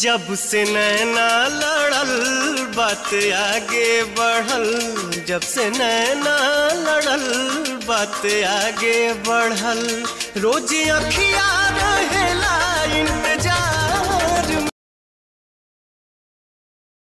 जब से नैना लड़ल, बात आगे बढ़ल। जब से नैना लड़ल, बात आगे बढ़ल। रोज अखिया